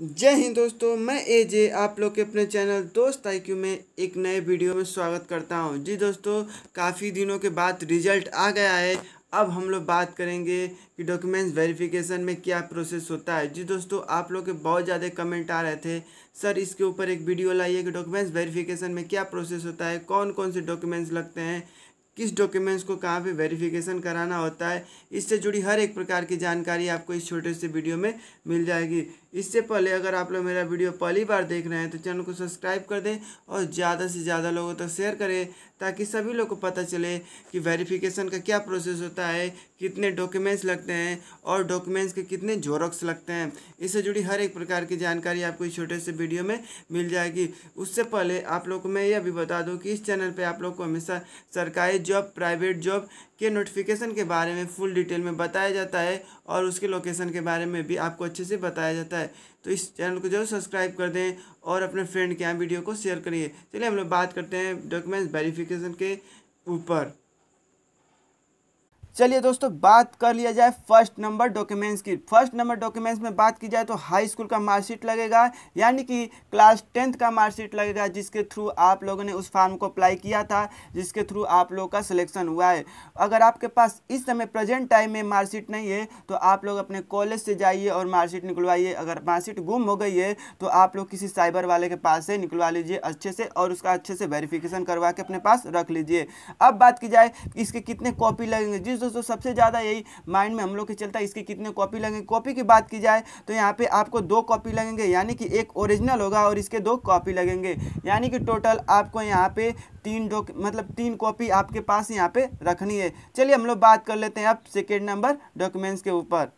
जय हिंद दोस्तों, मैं एजे आप लोग के अपने चैनल दोस्त आईक्यू में एक नए वीडियो में स्वागत करता हूँ। जी दोस्तों, काफ़ी दिनों के बाद रिज़ल्ट आ गया है। अब हम लोग बात करेंगे कि डॉक्यूमेंट्स वेरिफिकेशन में क्या प्रोसेस होता है। जी दोस्तों, आप लोग के बहुत ज़्यादा कमेंट आ रहे थे। सर इसके ऊपर एक वीडियो लाइए कि डॉक्यूमेंट्स वेरिफिकेशन में क्या प्रोसेस होता है कौन कौन से डॉक्यूमेंट्स लगते हैं, किस डॉक्यूमेंट्स को कहाँ पे वेरिफिकेशन कराना होता है। इससे जुड़ी हर एक प्रकार की जानकारी आपको इस छोटे से वीडियो में मिल जाएगी। इससे पहले अगर आप लोग मेरा वीडियो पहली बार देख रहे हैं तो चैनल को सब्सक्राइब कर दें और ज़्यादा से ज़्यादा लोगों तक तो शेयर करें, ताकि सभी लोग को पता चले कि वेरिफिकेशन का क्या प्रोसेस होता है, कितने डॉक्यूमेंट्स लगते हैं और डॉक्यूमेंट्स के कितने जोरक्स लगते हैं। इससे जुड़ी हर एक प्रकार की जानकारी आपको इस छोटे से वीडियो में मिल जाएगी। उससे पहले आप लोग को मैं यह भी बता दूँ कि इस चैनल पर आप लोग को हमेशा सरकारी जॉब, प्राइवेट जॉब के नोटिफिकेशन के बारे में फुल डिटेल में बताया जाता है और उसके लोकेशन के बारे में भी आपको अच्छे से बताया जाता है। तो इस चैनल को ज़रूर सब्सक्राइब कर दें और अपने फ्रेंड के यहाँ वीडियो को शेयर करिए। चलिए हम लोग बात करते हैं डॉक्यूमेंट्स वेरिफिकेशन के ऊपर। चलिए दोस्तों, बात कर लिया जाए फ़र्स्ट नंबर डॉक्यूमेंट्स की। फ़र्स्ट नंबर डॉक्यूमेंट्स में बात की जाए तो हाई स्कूल का मार्कशीट लगेगा, यानी कि क्लास टेंथ का मार्कशीट लगेगा, जिसके थ्रू आप लोगों ने उस फार्म को अप्लाई किया था, जिसके थ्रू आप लोगों का सिलेक्शन हुआ है। अगर आपके पास इस समय प्रेजेंट टाइम में मार्कशीट नहीं है तो आप लोग अपने कॉलेज से जाइए और मार्कशीट निकलवाइए। अगर मार्कशीट गुम हो गई है तो आप लोग किसी साइबर वाले के पास से निकलवा लीजिए अच्छे से और उसका अच्छे से वेरिफिकेशन करवा के अपने पास रख लीजिए। अब बात की जाए, इसके कितने कॉपी लगेंगे? जिस दोस्तों, सबसे ज़्यादा यही माइंड में हम लोग के चलता है, इसकी कितने कॉपी लगेंगे। कॉपी की बात की जाए तो यहाँ पे आपको दो कॉपी लगेंगे, यानी कि एक ओरिजिनल होगा और इसके दो कॉपी लगेंगे। यानी कि टोटल आपको यहाँ पे तीन डॉक मतलब तीन कॉपी आपके पास यहाँ पे रखनी है। चलिए हम लोग बात कर लेते हैं अब सेकेंड नंबर डॉक्यूमेंट्स के ऊपर।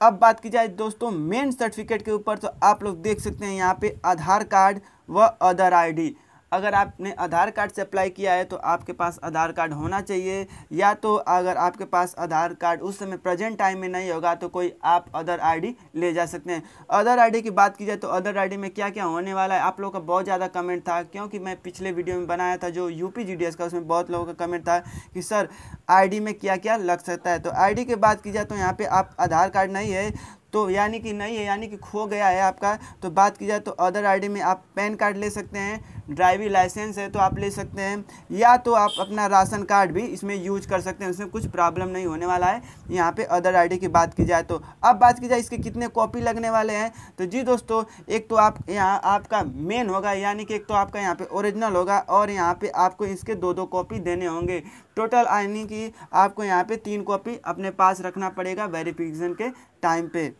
अब बात की जाए दोस्तों मेन सर्टिफिकेट के ऊपर तो आप लोग देख सकते हैं यहाँ पे आधार कार्ड व अदर आईडी अगर आपने आधार कार्ड से अप्लाई किया है तो आपके पास आधार कार्ड होना चाहिए। या तो अगर आपके पास आधार कार्ड उस समय प्रेजेंट टाइम में नहीं होगा तो कोई आप अदर आईडी ले जा सकते हैं। अदर आईडी की बात की जाए तो अदर आईडी में क्या क्या होने वाला है, आप लोगों का बहुत ज़्यादा कमेंट था, क्योंकि मैं पिछले वीडियो में बनाया था जो यूपी जी का, उसमें बहुत लोगों का कमेंट था कि, सर, आईडी में क्या क्या लग सकता है? तो आईडी की बात की जाए तो यहाँ पर आप आधार कार्ड नहीं है तो यानी कि नहीं है, यानी कि खो गया है आपका। तो बात की जाए तो अदर आईडी में आप पैन कार्ड ले सकते हैं ड्राइविंग लाइसेंस है तो आप ले सकते हैं, या तो आप अपना राशन कार्ड भी इसमें यूज़ कर सकते हैं, उसमें कुछ प्रॉब्लम नहीं होने वाला है। यहाँ पे अदर आईडी की बात की जाए तो अब बात की जाए इसके कितने कॉपी लगने वाले हैं। तो जी दोस्तों, एक तो आप यहाँ, आपका मेन होगा, यानी कि एक तो आपका यहाँ पे ओरिजिनल होगा, और यहाँ पे आपको इसके दो दो कॉपी देने होंगे। टोटल यानी कि आपको यहाँ पे तीन कॉपी अपने पास रखना पड़ेगा वेरिफिकेशन के टाइम पे।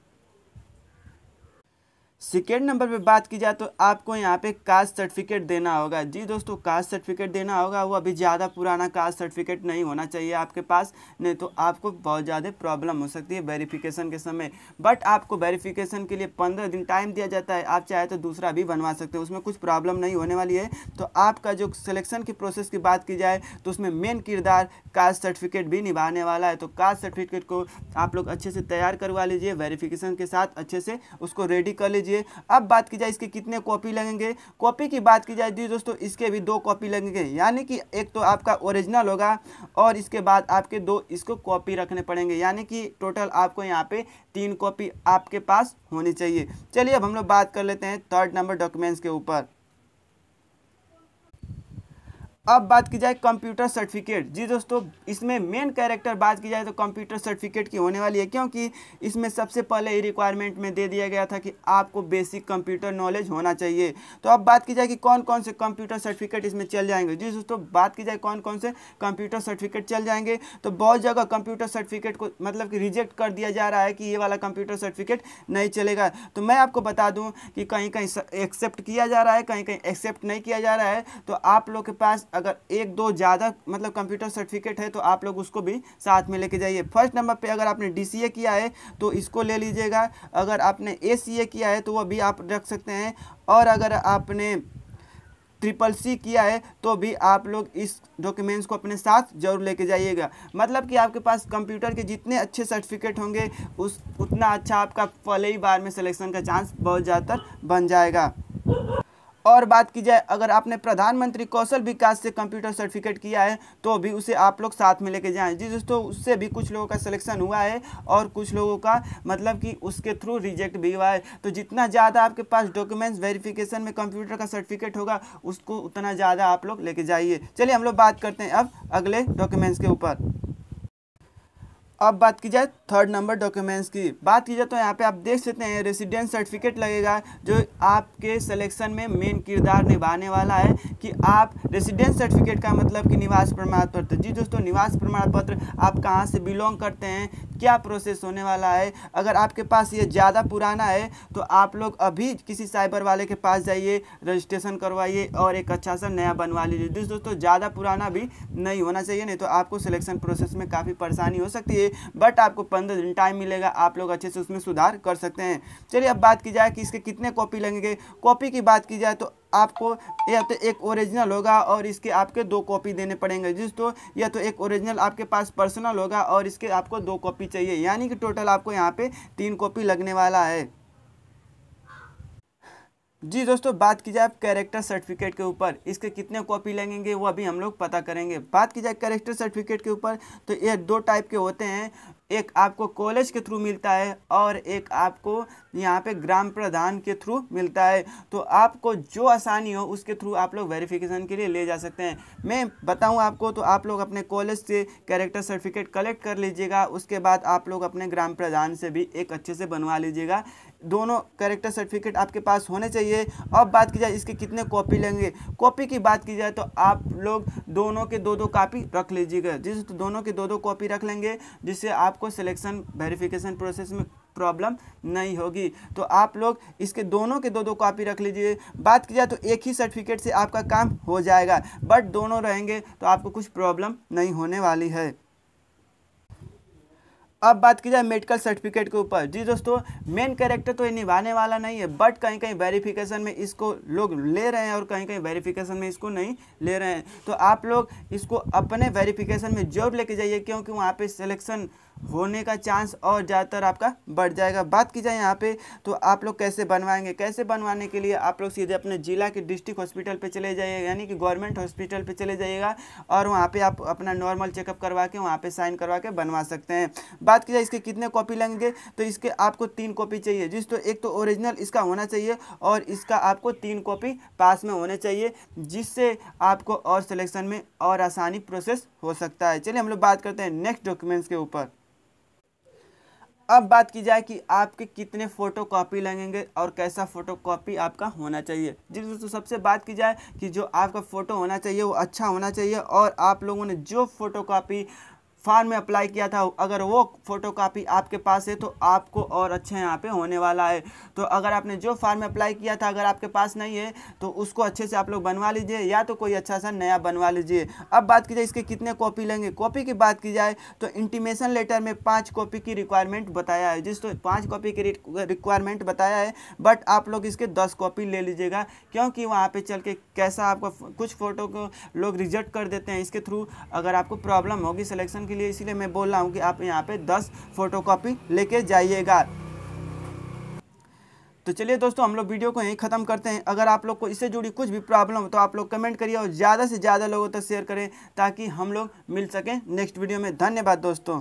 सेकेंड नंबर पे बात की जाए तो आपको यहाँ पे कास्ट सर्टिफिकेट देना होगा। जी दोस्तों, कास्ट सर्टिफिकेट देना होगा, वो अभी ज़्यादा पुराना कास्ट सर्टिफिकेट नहीं होना चाहिए आपके पास, नहीं तो आपको बहुत ज़्यादा प्रॉब्लम हो सकती है वेरिफिकेशन के समय। बट आपको वेरिफिकेशन के लिए पंद्रह दिन टाइम दिया जाता है, आप चाहे तो दूसरा भी बनवा सकते हो, उसमें कुछ प्रॉब्लम नहीं होने वाली है। तो आपका जो सिलेक्शन की प्रोसेस की बात की जाए तो उसमें मेन किरदार कास्ट सर्टिफिकेट भी निभाने वाला है। तो कास्ट सर्टिफिकेट को आप लोग अच्छे से तैयार करवा लीजिए, वेरिफिकेशन के साथ अच्छे से उसको रेडी कर लीजिए। लीजिए अब बात की जाए इसके कितने कॉपी लगेंगे। कॉपी की बात की जाए दोस्तों, इसके भी दो कॉपी लगेंगे। यानी कि एक तो आपका ओरिजिनल होगा और इसके बाद आपके दो इसको कॉपी रखने पड़ेंगे। यानी कि टोटल आपको यहाँ पे तीन कॉपी आपके पास होनी चाहिए। चलिए अब हम लोग बात कर लेते हैं थर्ड नंबर डॉक्यूमेंट्स के ऊपर। अब बात की जाए कंप्यूटर सर्टिफिकेट जी दोस्तों, इसमें मेन कैरेक्टर बात की जाए तो कंप्यूटर सर्टिफिकेट की होने वाली है, क्योंकि इसमें सबसे पहले ही रिक्वायरमेंट में दे दिया गया था कि आपको बेसिक कंप्यूटर नॉलेज होना चाहिए। तो अब बात की जाए कि कौन कौन से कंप्यूटर सर्टिफिकेट इसमें चल जाएँगे। जी दोस्तों, बात की जाए कौन कौन से कंप्यूटर सर्टिफिकेट चल जाएँगे तो बहुत जगह कंप्यूटर सर्टिफिकेट को मतलब कि रिजेक्ट कर दिया जा रहा है कि ये वाला कंप्यूटर सर्टिफिकेट नहीं चलेगा। तो मैं आपको बता दूँ कि कहीं कहीं एक्सेप्ट किया जा रहा है कहीं कहीं एक्सेप्ट नहीं किया जा रहा है। तो आप लोग के पास अगर एक दो ज़्यादा मतलब कंप्यूटर सर्टिफिकेट है तो आप लोग उसको भी साथ में लेके जाइए। फ़र्स्ट नंबर पे अगर आपने डीसीए किया है तो इसको ले लीजिएगा। अगर आपने एसीए किया है तो वह भी आप रख सकते हैं। और अगर आपने ट्रिपल सी किया है तो भी आप लोग इस डॉक्यूमेंट्स को अपने साथ ज़रूर लेके जाइएगा। मतलब कि आपके पास कंप्यूटर के जितने अच्छे सर्टिफिकेट होंगे, उस, उतना अच्छा आपका पहले ही बार में सिलेक्शन का चांस बहुत ज़्यादातर बन जाएगा। और बात की जाए, अगर आपने प्रधानमंत्री कौशल विकास से कंप्यूटर सर्टिफिकेट किया है तो भी उसे आप लोग साथ में लेके जाएँ। जी दोस्तों, उससे भी कुछ लोगों का सिलेक्शन हुआ है और कुछ लोगों का मतलब कि उसके थ्रू रिजेक्ट भी हुआ है। तो जितना ज़्यादा आपके पास डॉक्यूमेंट्स वेरिफिकेशन में कंप्यूटर का सर्टिफिकेट होगा, उसको उतना ज़्यादा आप लोग लेके जाइए। चलिए, हम लोग बात करते हैं अब अगले डॉक्यूमेंट्स के ऊपर। अब बात की जाए थर्ड नंबर डॉक्यूमेंट्स की। बात की जाए तो यहाँ पे आप देख सकते हैं रेसिडेंस सर्टिफिकेट लगेगा, जो आपके सिलेक्शन में मेन किरदार निभाने वाला है कि आप रेसिडेंस सर्टिफिकेट का मतलब कि निवास प्रमाण पत्र। जी दोस्तों, निवास प्रमाण पत्र आप कहाँ से बिलोंग करते हैं? क्या प्रोसेस होने वाला है? अगर आपके पास ये ज़्यादा पुराना है तो आप लोग अभी किसी साइबर वाले के पास जाइए रजिस्ट्रेशन करवाइए और एक अच्छा सा नया बनवा लीजिए। दोस्तों, ज़्यादा पुराना भी नहीं होना चाहिए, नहीं तो आपको सिलेक्शन प्रोसेस में काफ़ी परेशानी हो सकती है बट आपको पंद्रह दिन टाइम मिलेगा, आप लोग अच्छे से उसमें सुधार कर सकते हैं। चलिए अब बात की जाए कि इसके कितने कॉपी लगेंगे। कॉपी की बात की जाए तो आपको या तो एक ओरिजिनल होगा और इसके आपके दो कॉपी देने पड़ेंगे। जिस तो या तो एक ओरिजिनल आपके पास पर्सनल होगा और इसके आपको दो कॉपी चाहिए। यानी कि टोटल आपको यहाँ पे तीन कॉपी लगने वाला है। जी दोस्तों, बात की जाए कैरेक्टर सर्टिफिकेट के ऊपर। इसके कितने कॉपी लगेंगे वो अभी हम लोग पता करेंगे। बात की जाए कैरेक्टर सर्टिफिकेट के ऊपर तो ये दो टाइप के होते हैं। एक आपको कॉलेज के थ्रू मिलता है और एक आपको यहाँ पे ग्राम प्रधान के थ्रू मिलता है। तो आपको जो आसानी हो उसके थ्रू आप लोग वेरिफिकेशन के लिए ले जा सकते हैं। मैं बताऊँ आपको तो आप लोग अपने कॉलेज से कैरेक्टर सर्टिफिकेट कलेक्ट कर लीजिएगा, उसके बाद आप लोग अपने ग्राम प्रधान से भी एक अच्छे से बनवा लीजिएगा। दोनों कैरेक्टर सर्टिफिकेट आपके पास होने चाहिए। अब बात की जाए इसके कितने कॉपी लेंगे। कॉपी की बात की जाए तो आप लोग दोनों के दो दो कॉपी रख लीजिएगा। जिस दोनों के दो दो कॉपी रख लेंगे, जिससे आपको सिलेक्शन वेरिफिकेशन प्रोसेस में प्रॉब्लम नहीं होगी। तो आप लोग इसके दोनों के दो दो कॉपी रख लीजिए। बात की जाए तो एक ही सर्टिफिकेट से आपका काम हो जाएगा। बट दोनों रहेंगे तो आपको कुछ प्रॉब्लम नहीं होने वाली है। अब बात की जाए मेडिकल सर्टिफिकेट के ऊपर। जी दोस्तों मेन कैरेक्टर तो ये निभाने वाला नहीं है बट कहीं कहीं वेरिफिकेशन में इसको लोग ले रहे हैं और कहीं कहीं वेरिफिकेशन में इसको नहीं ले रहे हैं। तो आप लोग इसको अपने वेरिफिकेशन में ज़रूर लेके जाइए, क्योंकि वहाँ पे सिलेक्शन होने का चांस और ज़्यादातर आपका बढ़ जाएगा। बात की जाए यहाँ पे तो आप लोग कैसे बनवाएँगे? कैसे बनवाने के लिए आप लोग सीधे अपने ज़िला के डिस्ट्रिक्ट हॉस्पिटल पे चले जाइए यानी कि गवर्नमेंट हॉस्पिटल पे चले जाइएगा और वहाँ पे आप अपना नॉर्मल चेकअप करवा के, वहाँ पे साइन करवा के बनवा सकते हैं। बात की जाए इसके कितने कॉपी लेंगे तो इसके आपको तीन कॉपी चाहिए। जिस तो एक तो ओरिजिनल इसका होना चाहिए और इसका आपको तीन कॉपी पास में होने चाहिए, जिससे आपको और सिलेक्शन में और आसानी प्रोसेस हो सकता है। चलिए हम लोग बात करते हैं नेक्स्ट डॉक्यूमेंट्स के ऊपर। अब बात की जाए कि आपके कितने फ़ोटो कॉपी लगेंगे और कैसा फ़ोटो कॉपी आपका होना चाहिए। जी दोस्तों, सबसे बात की जाए कि जो आपका फ़ोटो होना चाहिए, वो अच्छा होना चाहिए और आप लोगों ने जो फ़ोटो कॉपी फार्म में अप्लाई किया था, अगर वो फ़ोटो कापी आपके पास है तो आपको और अच्छा यहाँ पे होने वाला है। तो अगर आपने जो फार्म में अप्लाई किया था, अगर आपके पास नहीं है तो उसको अच्छे से आप लोग बनवा लीजिए, या तो कोई अच्छा सा नया बनवा लीजिए। अब बात की जाए इसके कितने कॉपी लेंगे। कॉपी की बात की जाए तो इंटीमेशन लेटर में पाँच कॉपी की रिक्वायरमेंट बताया है। जिस तो पाँच कॉपी की रिक्वायरमेंट बताया है बट आप लोग इसके दस कॉपी ले लीजिएगा, क्योंकि वहाँ पर चल के कैसा आपको कुछ फ़ोटो को लोग रिजेक्ट कर देते हैं इसके थ्रू अगर आपको प्रॉब्लम होगी सिलेक्शन के लिए इसलिए मैं बोल रहा हूँ कि आप यहाँ पे दस फोटोकॉपी लेके जाइएगा। तो चलिए दोस्तों, हम लोग वीडियो को यहीं ख़त्म करते हैं। अगर आप लोग को इससे जुड़ी कुछ भी प्रॉब्लम हो तो आप लोग कमेंट करिए और ज़्यादा से ज़्यादा लोगों तक शेयर करें ताकि हम लोग मिल सकें नेक्स्ट वीडियो में। धन्यवाद दोस्तों।